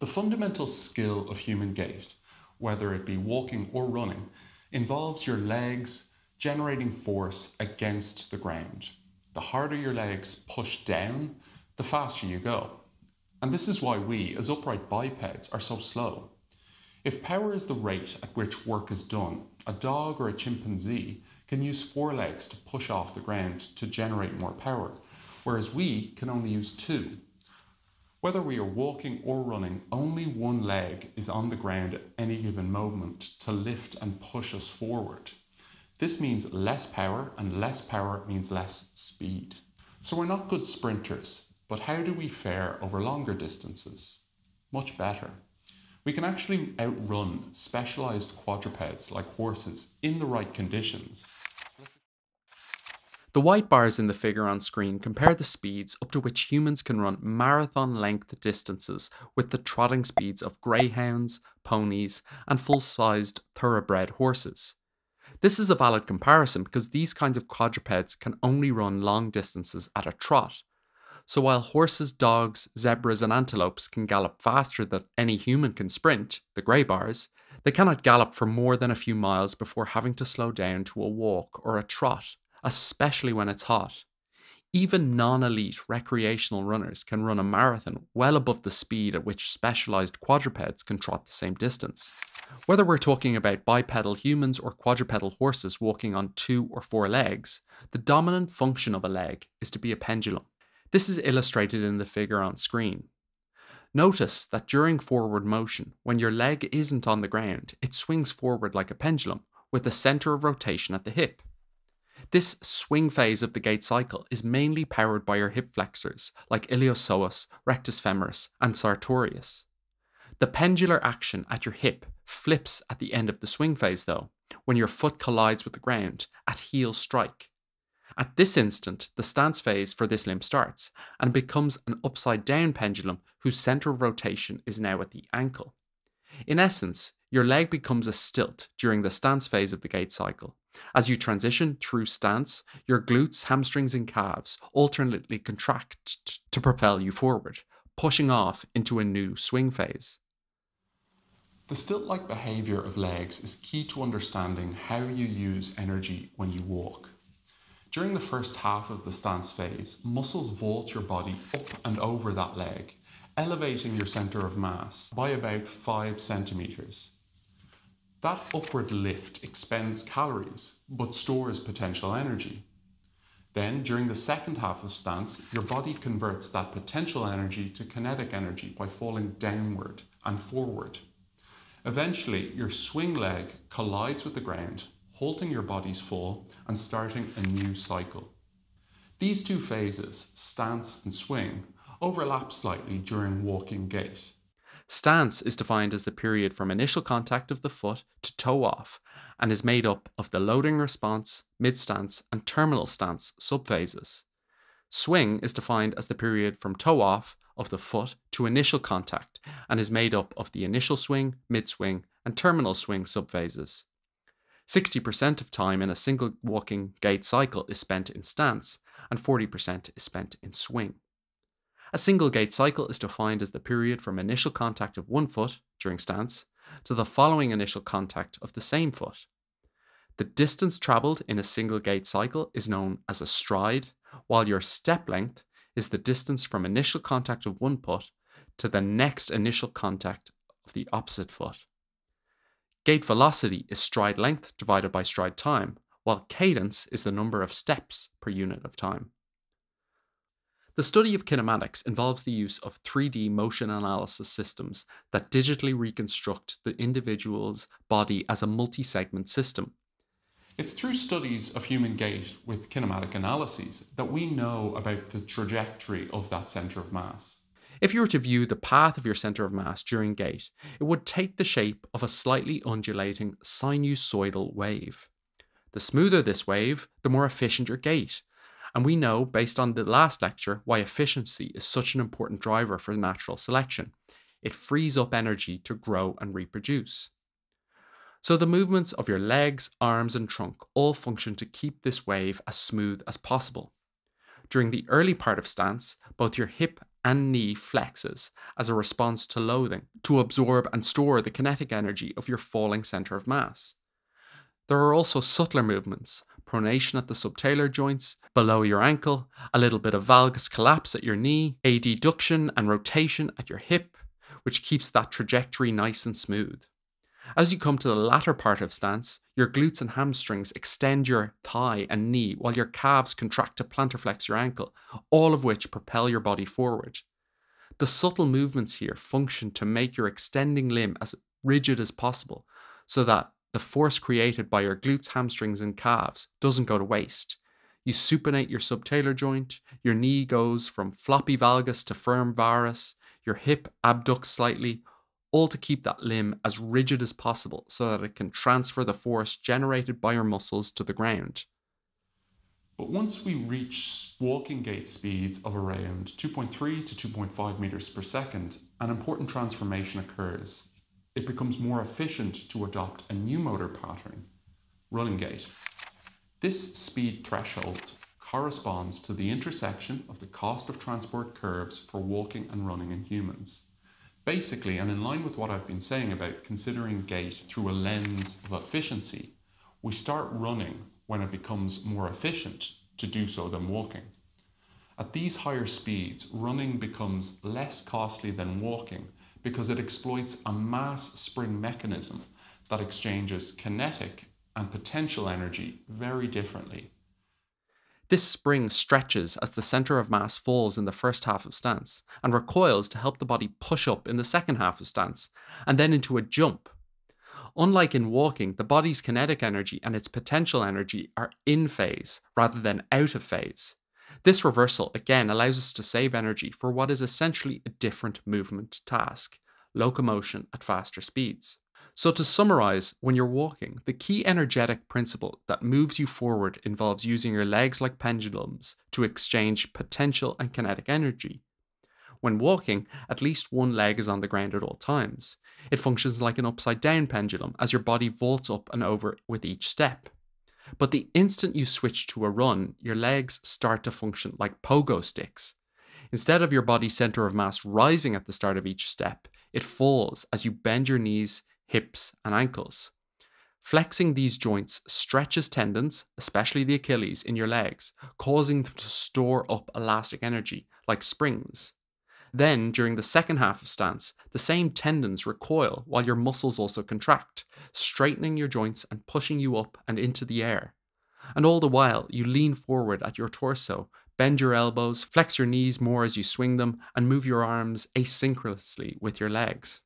The fundamental skill of human gait, whether it be walking or running, involves your legs generating force against the ground. The harder your legs push down, the faster you go. And this is why we, as upright bipeds, are so slow. If power is the rate at which work is done, a dog or a chimpanzee can use four legs to push off the ground to generate more power, whereas we can only use two. Whether we are walking or running, only one leg is on the ground at any given moment to lift and push us forward. This means less power, and less power means less speed. So we're not good sprinters, but how do we fare over longer distances? Much better. We can actually outrun specialized quadrupeds like horses in the right conditions. The white bars in the figure on screen compare the speeds up to which humans can run marathon length distances with the trotting speeds of greyhounds, ponies, and full sized thoroughbred horses. This is a valid comparison because these kinds of quadrupeds can only run long distances at a trot, so while horses, dogs, zebras, and antelopes can gallop faster than any human can sprint, the grey bars, they cannot gallop for more than a few miles before having to slow down to a walk or a trot, especially when it's hot. Even non elite recreational runners can run a marathon well above the speed at which specialized quadrupeds can trot the same distance. Whether we're talking about bipedal humans or quadrupedal horses walking on two or four legs, the dominant function of a leg is to be a pendulum. This is illustrated in the figure on screen. Notice that during forward motion, when your leg isn't on the ground, it swings forward like a pendulum, with the center of rotation at the hip. This swing phase of the gait cycle is mainly powered by your hip flexors, like iliopsoas, rectus femoris, and sartorius. The pendular action at your hip flips at the end of the swing phase, though, when your foot collides with the ground at heel strike. At this instant, the stance phase for this limb starts and becomes an upside down pendulum whose center of rotation is now at the ankle. In essence, your leg becomes a stilt during the stance phase of the gait cycle. As you transition through stance, your glutes, hamstrings, and calves alternately contract to propel you forward, pushing off into a new swing phase. The stilt like behaviour of legs is key to understanding how you use energy when you walk. During the first half of the stance phase, muscles vault your body up and over that leg, elevating your centre of mass by about 5 centimetres. That upward lift expends calories, but stores potential energy. Then, during the second half of stance, your body converts that potential energy to kinetic energy by falling downward and forward. Eventually, your swing leg collides with the ground halting your body's fall and starting a new cycle. These two phases, stance and swing, overlap slightly during walking gait. Stance is defined as the period from initial contact of the foot to toe off and is made up of the loading response, mid stance, and terminal stance subphases. Swing is defined as the period from toe off of the foot to initial contact and is made up of the initial swing, mid swing, and terminal swing subphases. 60% of time in a single walking gait cycle is spent in stance, and 40% is spent in swing. A single gait cycle is defined as the period from initial contact of one foot during stance to the following initial contact of the same foot. The distance travelled in a single gait cycle is known as a stride, while your step length is the distance from initial contact of one foot to the next initial contact of the opposite foot. Gait velocity is stride length divided by stride time, while cadence is the number of steps per unit of time. The study of kinematics involves the use of 3D motion analysis systems that digitally reconstruct the individual's body as a multi segment system. It's through studies of human gait with kinematic analyses that we know about the trajectory of that centre of mass. If you were to view the path of your center of mass during gait, it would take the shape of a slightly undulating sinusoidal wave. The smoother this wave, the more efficient your gait. And we know, based on the last lecture, why efficiency is such an important driver for natural selection. It frees up energy to grow and reproduce. So the movements of your legs, arms, and trunk all function to keep this wave as smooth as possible. During the early part of stance, both your hip and knee flexes as a response to loading to absorb and store the kinetic energy of your falling center of mass. There are also subtler movements pronation at the subtalar joints, below your ankle, a little bit of valgus collapse at your knee, adduction and rotation at your hip, which keeps that trajectory nice and smooth. As you come to the latter part of stance, your glutes and hamstrings extend your thigh and knee while your calves contract to plantar flex your ankle, all of which propel your body forward. The subtle movements here function to make your extending limb as rigid as possible so that the force created by your glutes, hamstrings, and calves doesn't go to waste. You supinate your subtalar joint, your knee goes from floppy valgus to firm varus, your hip abducts slightly, all to keep that limb as rigid as possible so that it can transfer the force generated by your muscles to the ground. But once we reach walking gait speeds of around 2.3 to 2.5 meters per second, an important transformation occurs it becomes more efficient to adopt a new motor pattern, running gait. This speed threshold corresponds to the intersection of the cost of transport curves for walking and running in humans. Basically, and in line with what I've been saying about considering gait through a lens of efficiency, we start running when it becomes more efficient to do so than walking. At these higher speeds, running becomes less costly than walking because it exploits a mass spring mechanism that exchanges kinetic and potential energy very differently. This spring stretches as the center of mass falls in the first half of stance and recoils to help the body push up in the second half of stance and then into a jump. Unlike in walking, the body's kinetic energy and its potential energy are in phase rather than out of phase. This reversal again allows us to save energy for what is essentially a different movement task locomotion at faster speeds. So, to summarize, when you're walking, the key energetic principle that moves you forward involves using your legs like pendulums to exchange potential and kinetic energy. When walking, at least one leg is on the ground at all times. It functions like an upside down pendulum as your body vaults up and over with each step. But the instant you switch to a run, your legs start to function like pogo sticks. Instead of your body center of mass rising at the start of each step, it falls as you bend your knees, hips, and ankles. Flexing these joints stretches tendons, especially the Achilles, in your legs, causing them to store up elastic energy, like springs. Then, during the second half of stance, the same tendons recoil while your muscles also contract, straightening your joints and pushing you up and into the air. And all the while, you lean forward at your torso, bend your elbows, flex your knees more as you swing them, and move your arms asynchronously with your legs.